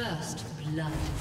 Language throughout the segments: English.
First blood.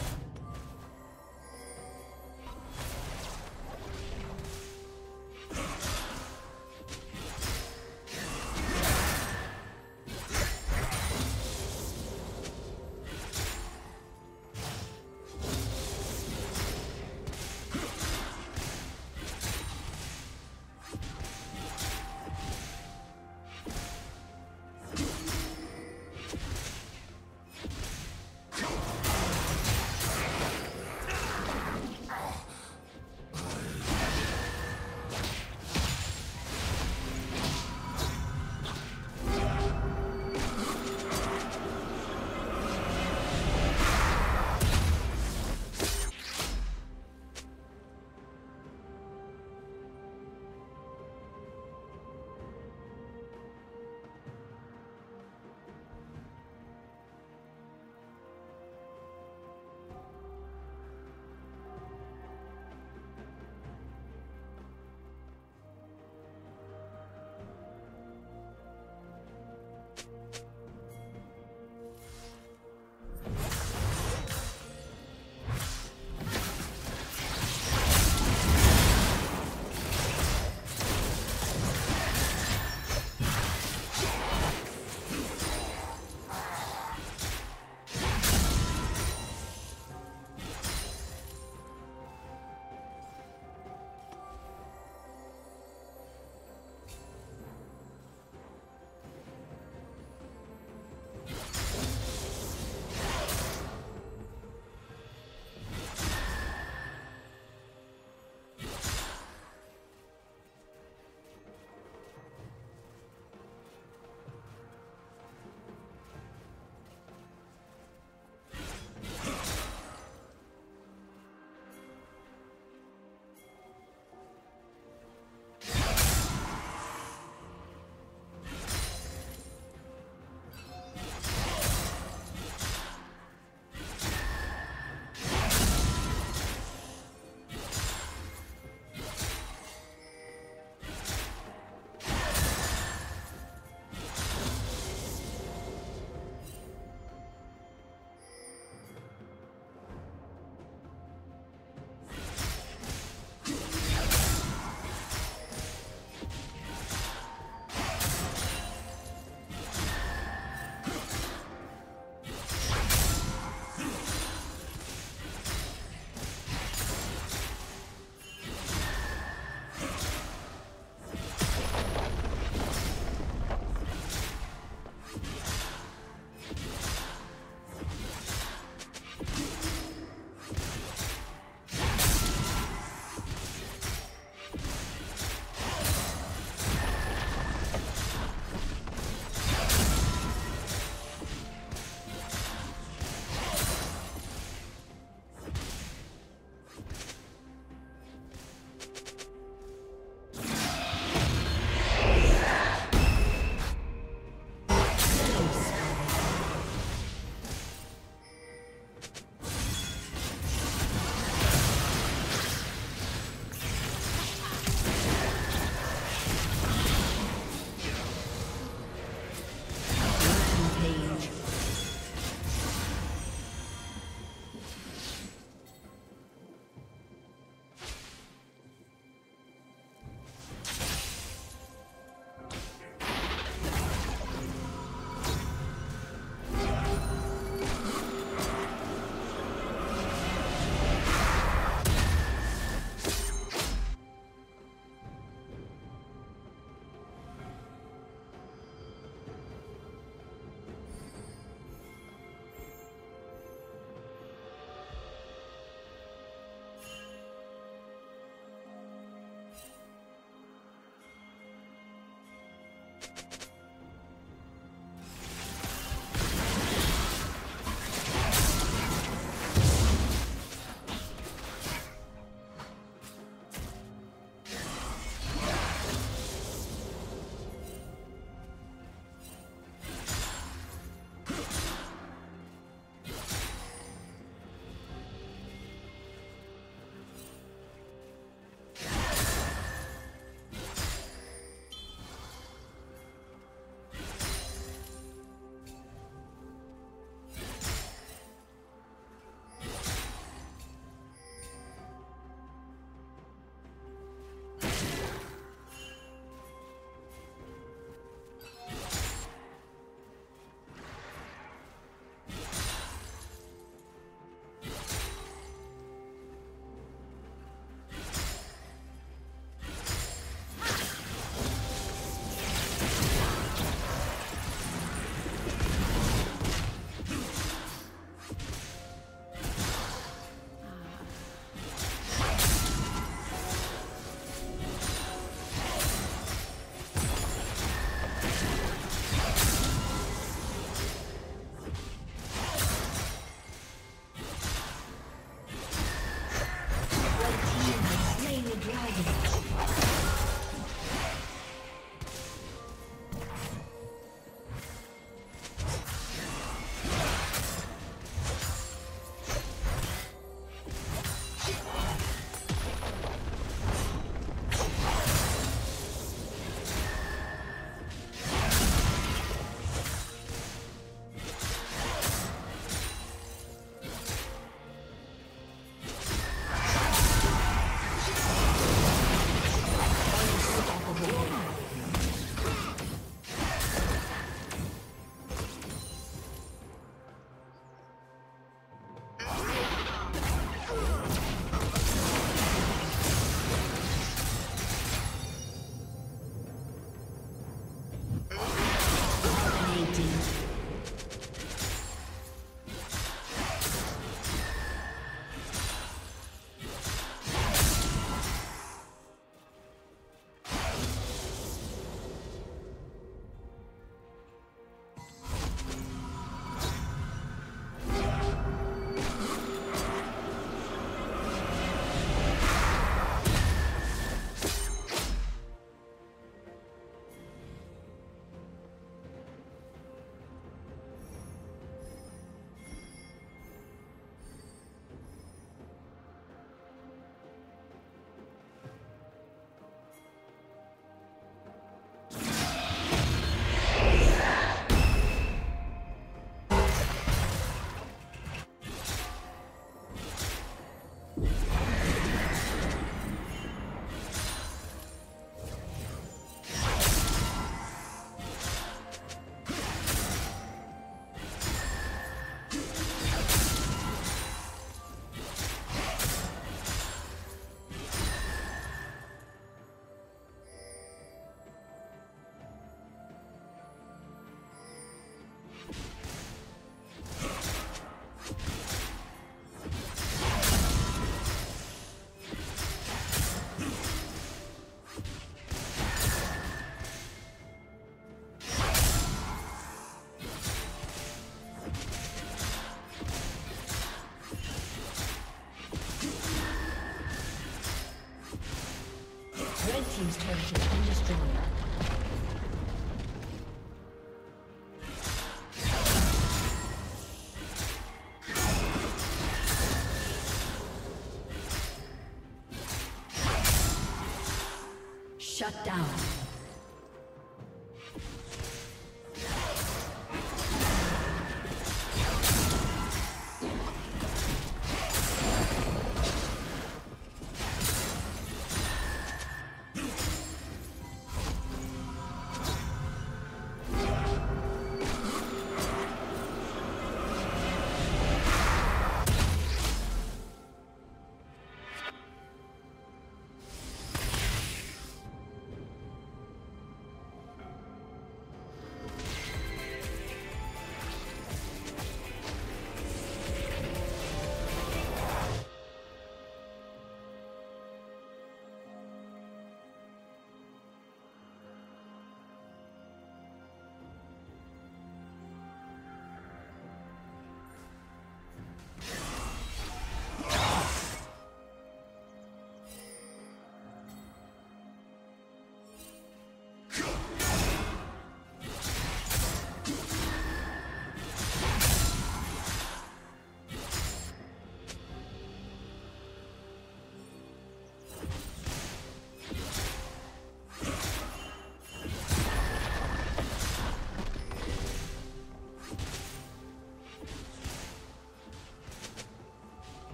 Shut down.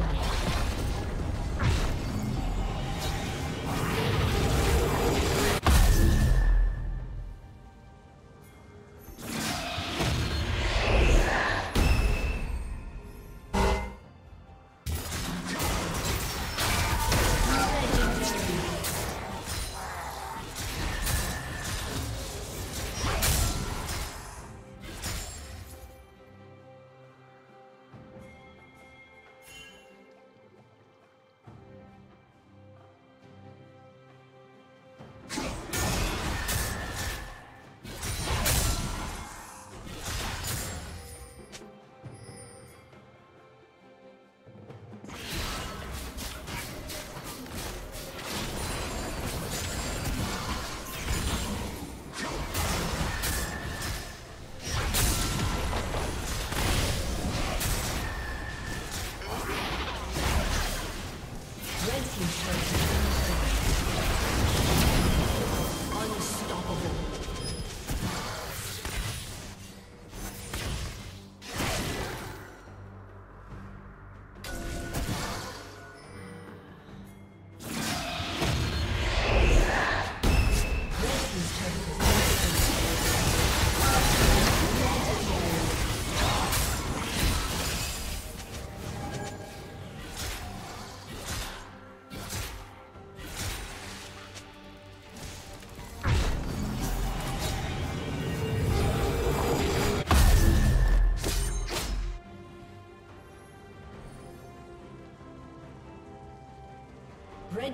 destroyed.